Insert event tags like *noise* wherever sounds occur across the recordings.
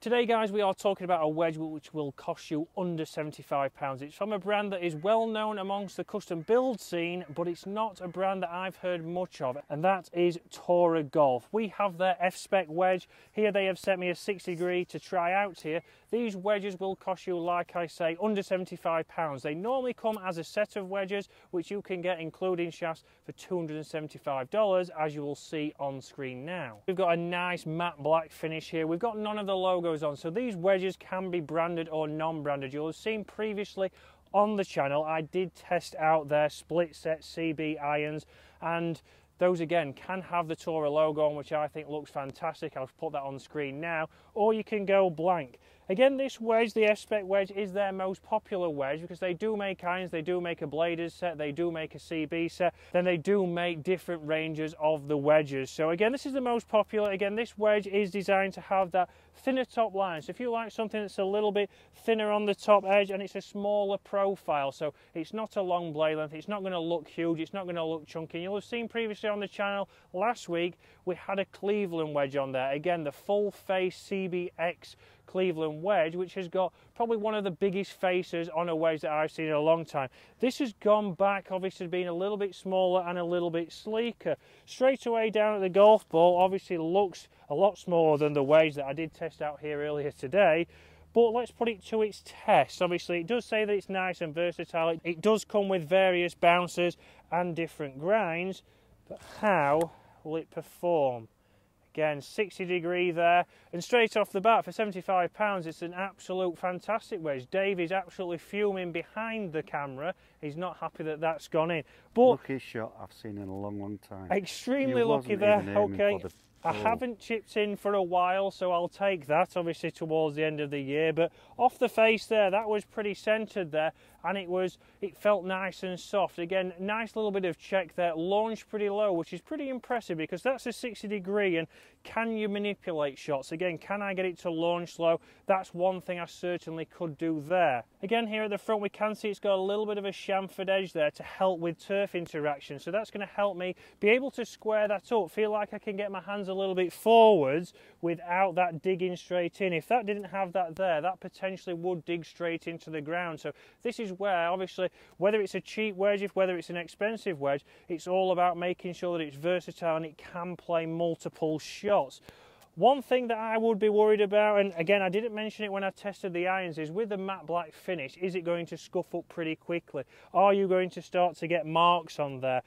Today guys we are talking about a wedge which will cost you under £75. It's from a brand that is well known amongst the custom build scene but it's not a brand that I've heard much of and that is Toura Golf. We have their F-Spec wedge. Here they have sent me a 60 degree to try out here. These wedges will cost you like I say under £75. They normally come as a set of wedges which you can get including shafts for $275 as you will see on screen now. We've got a nice matte black finish here. We've got none of the logo goes on. So these wedges can be branded or non-branded. You'll have seen previously on the channel I did test out their split set CB irons and those again can have the Toura logo on which I think looks fantastic. I'll put that on screen now or you can go blank. Again, this wedge, the F-Spec wedge, is their most popular wedge because they do make irons, they do make a bladers set, they do make a CB set, then they do make different ranges of the wedges. So again, this is the most popular. Again, this wedge is designed to have that thinner top line. So if you like something that's a little bit thinner on the top edge and it's a smaller profile, so it's not a long blade length, it's not going to look huge, it's not going to look chunky. You'll have seen previously on the channel last week, we had a Cleveland wedge on there. Again, the full face CBX Cleveland wedge, which has got probably one of the biggest faces on a wedge that I've seen in a long time. This has gone back, obviously being a little bit smaller and a little bit sleeker. Straight away down at the golf ball, obviously looks a lot smaller than the wedge that I did test out here earlier today. But let's put it to its test. Obviously, it does say that it's nice and versatile. It does come with various bouncers and different grinds, but how will it perform? Again, 60 degree there. And straight off the bat, for £75, it's an absolute fantastic wedge. Dave is absolutely fuming behind the camera. He's not happy that that's gone in. But Luckiest shot I've seen in a long, long time. Extremely lucky there. Okay. I mm. haven't chipped in for a while, so I'll take that, obviously, towards the end of the year. But off the face there, that was pretty centred there and it was it felt nice and soft again nice little bit of check there launched pretty low which is pretty impressive because that's a 60 degree and can you manipulate shots again can I get it to launch low? that's one thing I certainly could do there again here at the front we can see it's got a little bit of a chamfered edge there to help with turf interaction. So that's going to help me be able to square that up feel like I can get my hands a little bit forwards without that digging straight in. If that didn't have that there that potentially would dig straight into the ground. So this is where obviously whether it's a cheap wedge, if whether it's an expensive wedge, it's all about making sure that it's versatile and it can play multiple shots. One thing that I would be worried about, and again, I didn't mention it when I tested the irons, is with the matte black finish, is it going to scuff up pretty quickly? Are you going to start to get marks on there?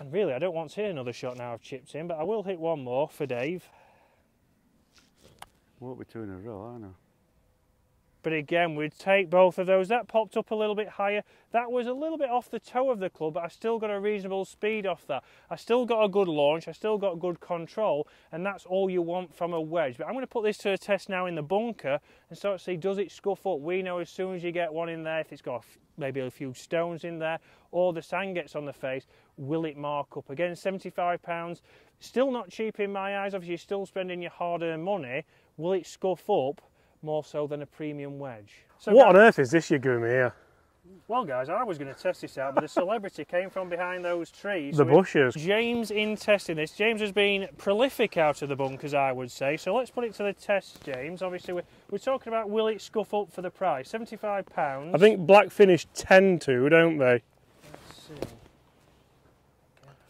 And really, I don't want to hit another shot now I've chipped in, but I will hit one more for Dave. Won't be two in a row, I know. But again, we'd take both of those. That popped up a little bit higher. That was a little bit off the toe of the club, but I still got a reasonable speed off that. I still got a good launch. I still got good control, and that's all you want from a wedge. But I'm going to put this to a test now in the bunker and start to see, does it scuff up? We know as soon as you get one in there, if it's got maybe a few stones in there, or the sand gets on the face, will it mark up? Again, £75, still not cheap in my eyes. Obviously, you're still spending your hard-earned money. Will it scuff up? More so than a premium wedge. So what guys, on earth is this you're giving me here? Well, guys, I was going to test this out, but the celebrity *laughs* came from behind those trees. The so bushes. James in testing this. James has been prolific out of the bunkers, I would say. So let's put it to the test, James. Obviously, we're, we're talking about will it scuff up for the price? £75. I think black finish tend to, don't they? Let's see.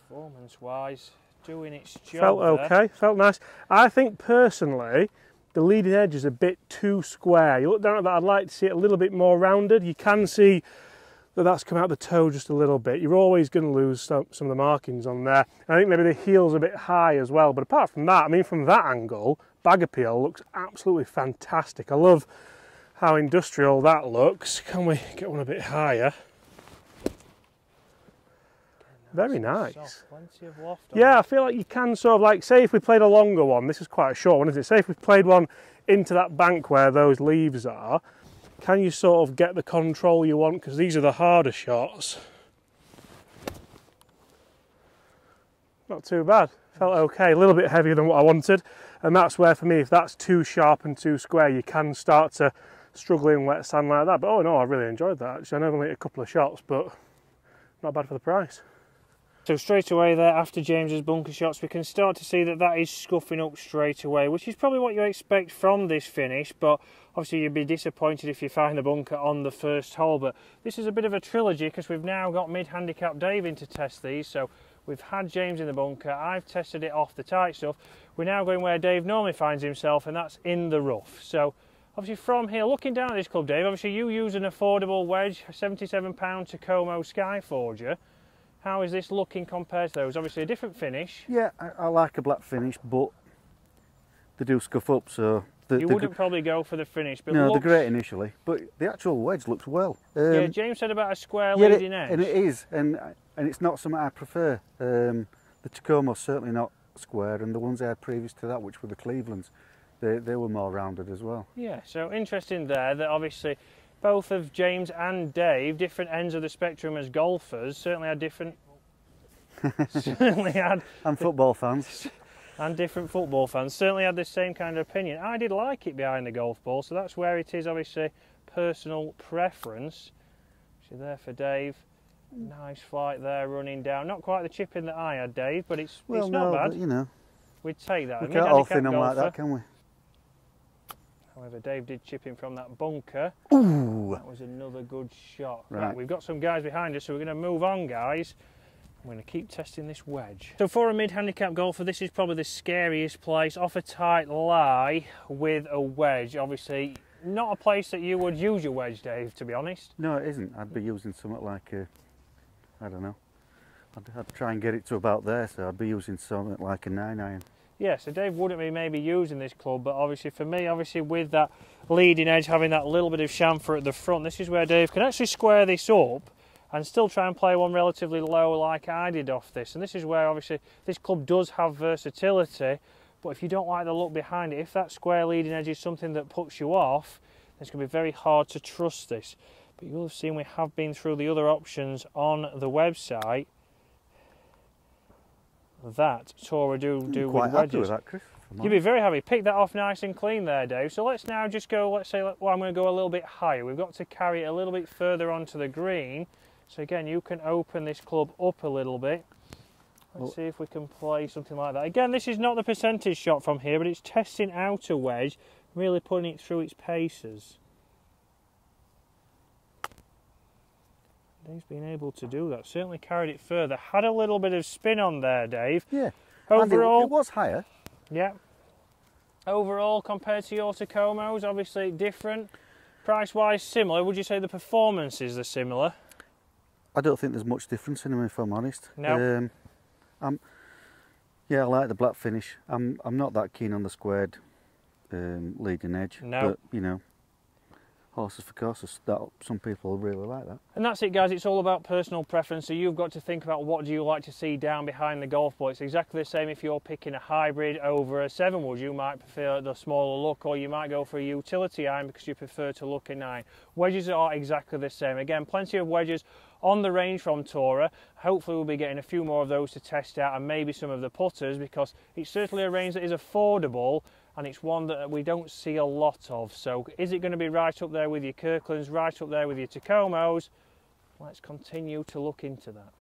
Performance-wise, doing its job. Felt okay, there. felt nice. I think personally, the leading edge is a bit too square. You look down at that, I'd like to see it a little bit more rounded. You can see that that's come out the toe just a little bit. You're always going to lose some, some of the markings on there. And I think maybe the heel's a bit high as well. But apart from that, I mean, from that angle, bag appeal looks absolutely fantastic. I love how industrial that looks. Can we get one a bit higher? Very nice. yeah, I feel like you can sort of like, say if we played a longer one, this is quite a short one, isn't it? Say if we played one into that bank where those leaves are, can you sort of get the control you want? Because these are the harder shots. Not too bad. Felt okay, a little bit heavier than what I wanted. And that's where for me, if that's too sharp and too square, you can start to struggle in wet sand like that. But oh no, I really enjoyed that. Actually, I know only a couple of shots, but not bad for the price. So straight away there, after James's bunker shots, we can start to see that that is scuffing up straight away, which is probably what you expect from this finish, but obviously you'd be disappointed if you find the bunker on the first hole. But this is a bit of a trilogy because we've now got mid-handicap Dave in to test these, so we've had James in the bunker, I've tested it off the tight stuff. We're now going where Dave normally finds himself, and that's in the rough. So obviously from here, looking down at this club, Dave, obviously you use an affordable wedge, £77 Takomo Skyforger. How is this looking compared to those? Obviously a different finish. Yeah, I, I like a black finish, but they do scuff up, so... The, You the wouldn't probably go for the finish, but no, looks, they're great initially, but the actual wedge looks well. Um, yeah, James said about a square yeah, it- leading edge. and it is, and and it's not something I prefer. Um, the Takomo's certainly not square, and the ones I had previous to that, which were the Clevelands, they they were more rounded as well. Yeah, so interesting there that obviously both of James and Dave, different ends of the spectrum as golfers, certainly had different *laughs* certainly had And football fans, *laughs* and different football fans certainly had the same kind of opinion. I did like it behind the golf ball, so that's where it is obviously personal preference. See there for Dave. Nice flight there running down. Not quite the chipping that I had, Dave, but it's well, it's not no, bad. but, you know, We'd take that. we can't all thin them like that, can we? However, Dave did chip in from that bunker. Ooh, That was another good shot. Right. Right. we've got some guys behind us, so we're going to move on, guys. I'm going to keep testing this wedge. So for a mid-handicap golfer, this is probably the scariest place off a tight lie with a wedge. Obviously, not a place that you would use your wedge, Dave, to be honest. no, it isn't. I'd be using something like a, I don't know. I'd, I'd try and get it to about there, so I'd be using something like a nine iron. Yeah, so Dave wouldn't be maybe using this club, but obviously for me, obviously with that leading edge, having that little bit of chamfer at the front, this is where Dave can actually square this up and still try and play one relatively low like I did off this. And this is where obviously this club does have versatility, but if you don't like the look behind it, if that square leading edge is something that puts you off, it's going to be very hard to trust this. But you'll have seen we have been through the other options on the website that Toura do do I'm quite with happy with that, Chris. You'd be very happy. Pick that off nice and clean there, Dave. So let's now just go, let's say, well, I'm going to go a little bit higher. We've got to carry it a little bit further onto the green. So again, you can open this club up a little bit. Let's Well- see if we can play something like that. Again, this is not the percentage shot from here, but it's testing out a wedge, really putting it through its paces. Dave's been able to do that. Certainly carried it further. Had a little bit of spin on there, Dave. Yeah. And it- Overall, it was higher. yeah. Overall, compared to your Takomos, obviously different. Price wise, similar. Would you say the performances are similar? I don't think there's much difference in them, if I'm honest. No. Um, I'm, yeah, I like the black finish. I'm I'm not that keen on the squared um, leading edge. No. But, you know, horses for courses, that, some people really like that. And that's it, guys. It's all about personal preference. So you've got to think about what do you like to see down behind the golf ball. It's exactly the same if you're picking a hybrid over a seven wood. You might prefer the smaller look, or you might go for a utility iron because you prefer to look a nine. Wedges are exactly the same. Again, plenty of wedges on the range from Toura. Hopefully, we'll be getting a few more of those to test out, and maybe some of the putters because it's certainly a range that is affordable and it's one that we don't see a lot of. So, is it going to be right up there with your Kirklands, right up there with your Takomos? Let's continue to look into that.